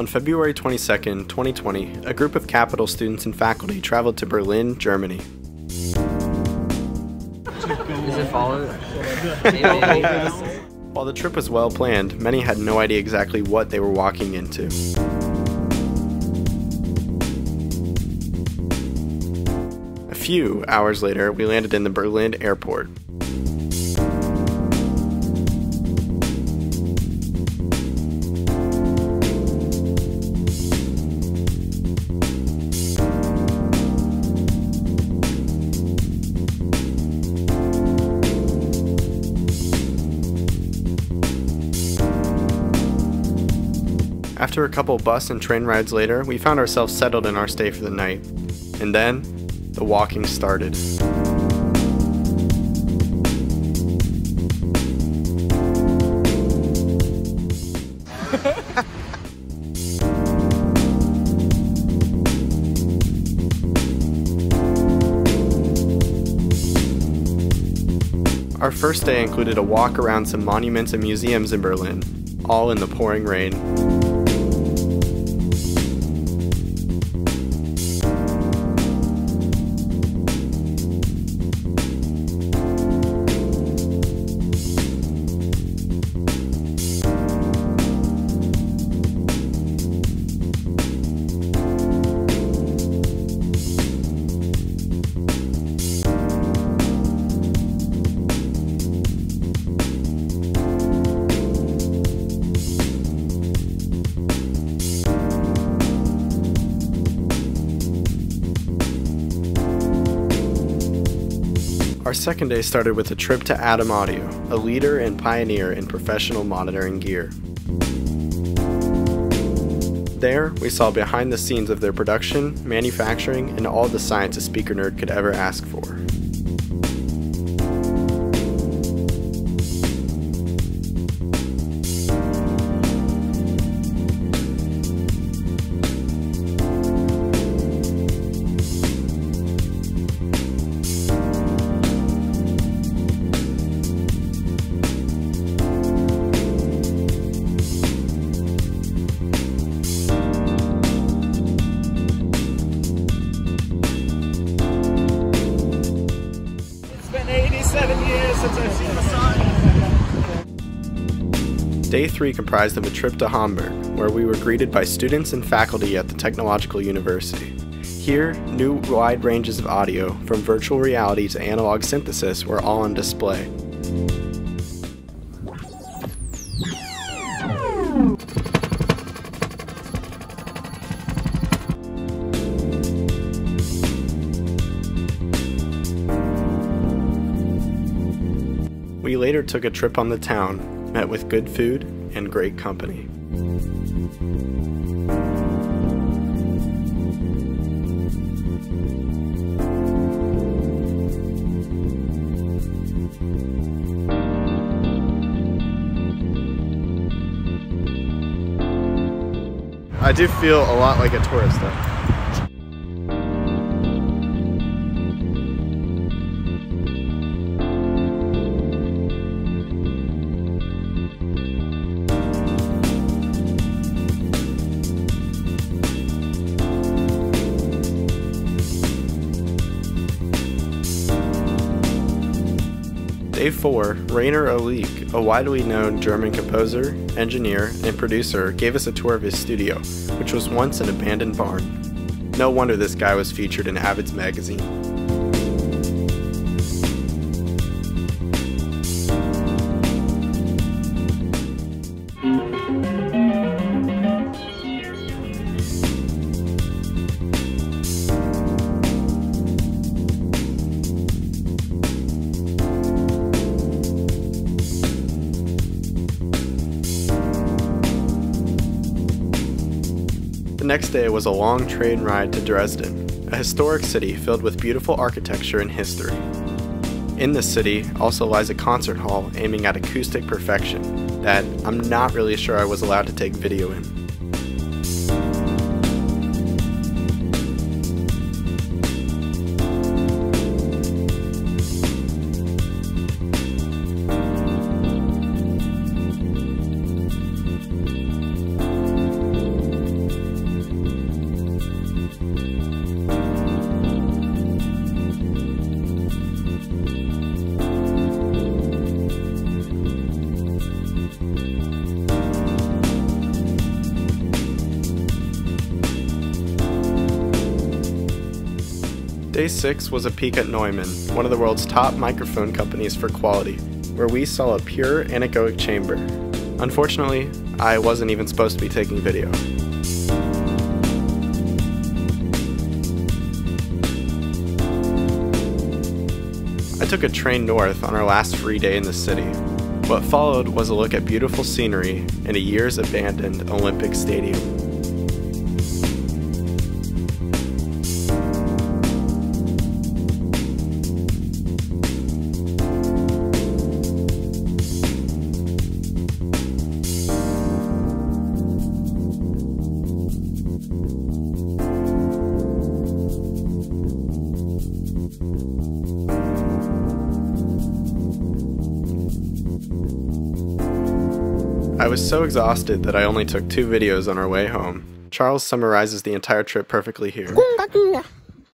On February 22, 2020, a group of Capital students and faculty traveled to Berlin, Germany. It? While the trip was well planned, many had no idea exactly what they were walking into. A few hours later, we landed in the Berlin airport. After a couple bus and train rides later, we found ourselves settled in our stay for the night. And then, the walking started. Our first day included a walk around some monuments and museums in Berlin, all in the pouring rain. Our second day started with a trip to Adam Audio, a leader and pioneer in professional monitoring gear. There, we saw behind the scenes of their production, manufacturing, and all the science a speaker nerd could ever ask for. Day 3 comprised of a trip to Hamburg, where we were greeted by students and faculty at the Technological University. Here, new wide ranges of audio, from virtual reality to analog synthesis, were all on display. We later took a trip on the town, met with good food and great company. I do feel a lot like a tourist though. Day 4, Rainer Oleak, a widely known German composer, engineer, and producer, gave us a tour of his studio, which was once an abandoned barn. No wonder this guy was featured in Avid's magazine. The next day was a long train ride to Dresden, a historic city filled with beautiful architecture and history. In this city also lies a concert hall aiming at acoustic perfection that I'm not really sure I was allowed to take video in. Day 6 was a peek at Neumann, one of the world's top microphone companies for quality, where we saw a pure anechoic chamber. Unfortunately, I wasn't even supposed to be taking video. I took a train north on our last free day in the city. What followed was a look at beautiful scenery in a years abandoned Olympic Stadium. I was so exhausted that I only took two videos on our way home. Charles summarizes the entire trip perfectly here.